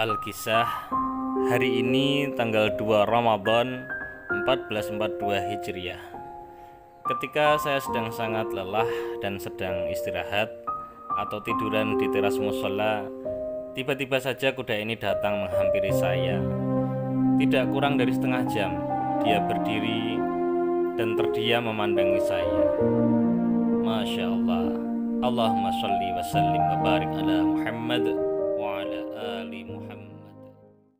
Al-Kisah Hari ini tanggal 2 Ramadan 1442 Hijriah Ketika saya sedang sangat lelah dan sedang istirahat atau tiduran di teras musola, tiba-tiba saja kuda ini datang menghampiri saya. Tidak kurang dari setengah jam, dia berdiri dan terdiam memandangi saya. Masya Allah, Allahumma sholli wa sallim wa barik ala Muhammad